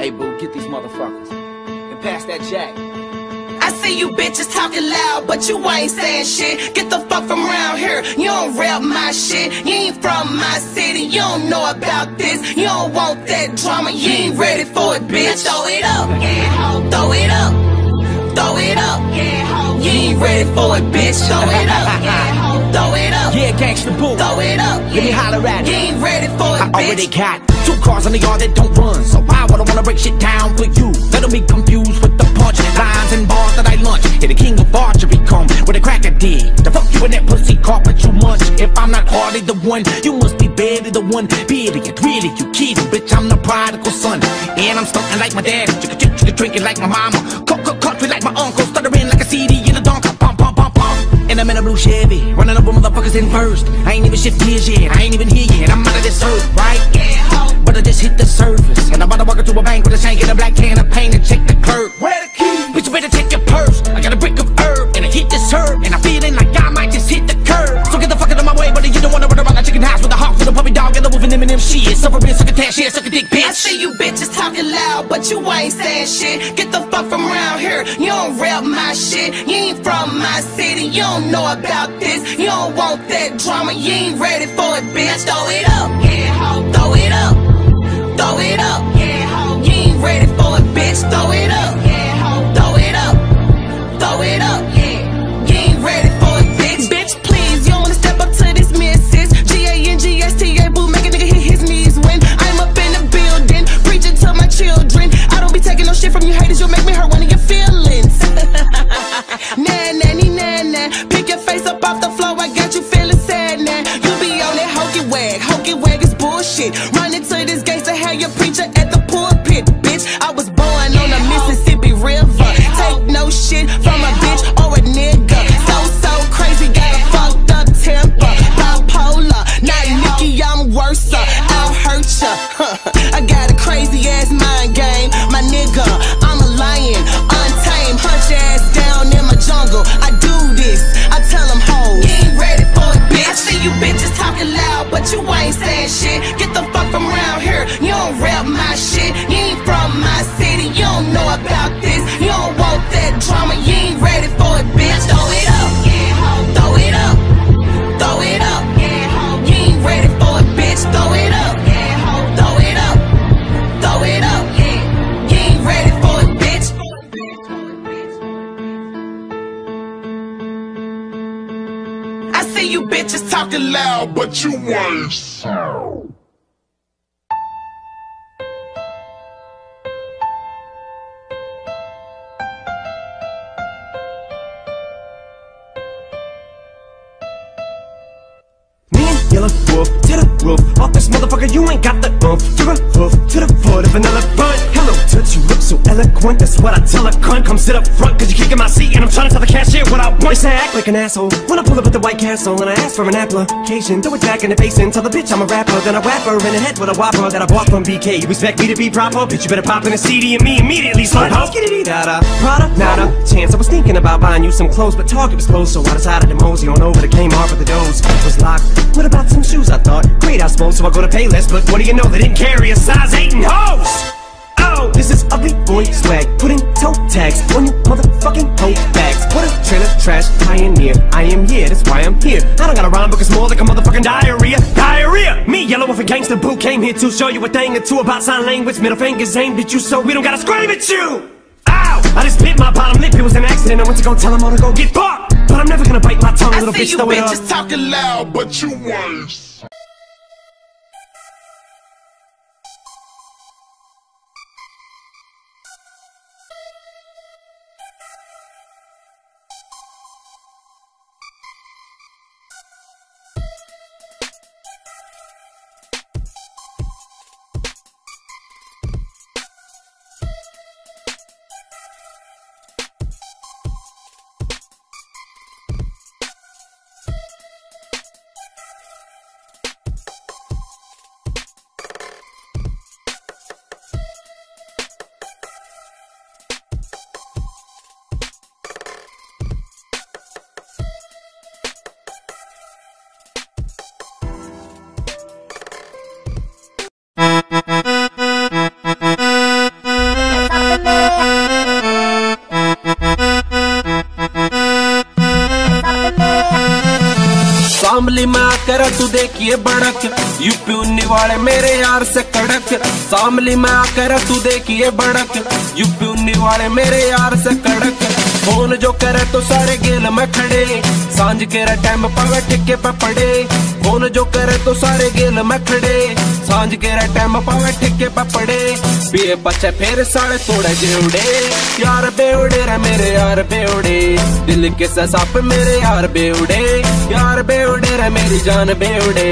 Hey, boo, get these motherfuckers. And pass that jack. I see you bitches talking loud, but you ain't saying shit. Get the fuck from around here. You don't rap my shit. You ain't from my city. You don't know about this. You don't want that drama. You ain't ready for it, bitch. Throw it up. Yeah, Throw it up. Throw it up. Yeah, You ain't ready for it, bitch. Throw it up. Yeah, Throw it up. Yeah, gangsta boo. Throw it up. Let me holler at You it. ain't ready for it, I already got two cars in the yard that don't run. So wanna break shit down for you? Them be confused with the punch lines and bars that I lunch. Yeah, the king of archery come with a cracker dig. The fuck you in that pussy carpet you munch. If I'm not hardly the one, you must be barely the one. Period. Really, you kidding, bitch? I'm the prodigal son. And I'm stunting like my dad. You can, you can drink it like my mama. Cook, country like my uncle. Stuttering like a CD in a donker. Pump, pump, pump, pump. And I'm in a blue Chevy, running over motherfuckers in first. I ain't even shift gears yet, I ain't even here yet. I'm out of this earth, right? But I just hit the surface, and I'm about to walk into a bank with a shank and a black can of paint and check the curb. Where the key? Bitch, you better check your purse. I got a brick of herb, and I hit this herb, and I'm feeling like I might just hit the curb. So get the fuck out of my way, buddy. You don't wanna run around like chicken house with a hawk, with a puppy dog, and a wolf and them shit. Suffering, suck a tash, shit, suck a dick, I bitch. see you bitches talking loud, but you ain't saying shit. Get the fuck from around here. You don't rap my shit. You ain't from my city. You don't know about this. You don't want that drama. You ain't ready for it, bitch. Throw it up. Yeah, Throw it up. Throw it up. Yeah, You ain't ready for it, bitch. Throw it up. Yeah, Throw it up. Throw it up. Yeah. You ain't ready for it, bitch. Bitch, please. You don't wanna step up to this missus. Make a nigga hit his knees when I'm up in the building. Preaching to my children. I don't be taking no shit from you haters. You'll make me hurt one of your feelings. nah, nah, nah. Pick your face up off the floor. I got you feeling sad now. You be on that hokey wag. Hokey wag bullshit. Running to this gangster, have your preacher at the pulpit. Bitch, I was born on the Mississippi River. Take no shit from a bitch see you bitches talking loud, but you ain't. And Yellow Wolf to the roof. Off this motherfucker, you ain't got the oomph. You're a hoof to the foot of another bunt. Hello, touch, you look so eloquent. That's what I tell a cunt. Come sit up front, cause you're kicking my seat. And I'm trying to tell the cashier what I want. They say I act like an asshole. When I pull up at the White Castle and I ask for an application, throw it back in the face and tell the bitch I'm a rapper. Then I whap her in the head with a whopper that I bought from BK. You expect me to be proper? Bitch, you better pop in a CD and me immediately, son. Ho. da Prada, nada. Chance I was thinking about buying you some clothes, but Target was closed, so I decided to mosey on over to Kmart, but the doors was locked. What about some shoes? I thought. I suppose, so I go to Payless. but what do you know? They didn't carry a size 8 and hose. Oh, this is ugly boy swag. Putting toe tags on you motherfucking hoe bags. What a trailer trash pioneer. I am here, that's why I'm here. I don't got a rhyme book, it's more like a motherfucking diarrhea. Diarrhea! Me, Yelawolf and Gangsta Boo came here to show you a thing or two about sign language. Middle fingers aimed at you, so we don't gotta scream at you! Ow! I just bit my bottom lip, it was an accident. I went to go tell him all to go get fucked. But I'm never gonna bite my tongue, I little bitch, you throw it up. bitches talking loud, but you ain't. तू देखिए बड़क UP उन्नी वाले मेरे यार से कड़क। सामली में आकर तू देखिए बड़क यूपी उन्नी वाले मेरे यार से कड़क। फ़ोन जो करे तो सारे गेल में खड़े साँझ के टाइम पावे टिके पे पड़े फ़ोन जो करे तो सारे गेल में खड़े साँझ के टाइम पावे टिके पे पड़े पिए बच्चे फिर साढ़े तोड़े जेवड़े यार बेवड़े रे मेरे यार बेवड़े दिल के ससाप मेरे यार बेवड़े यार बेवड़े रे मेरी जान बेवड़े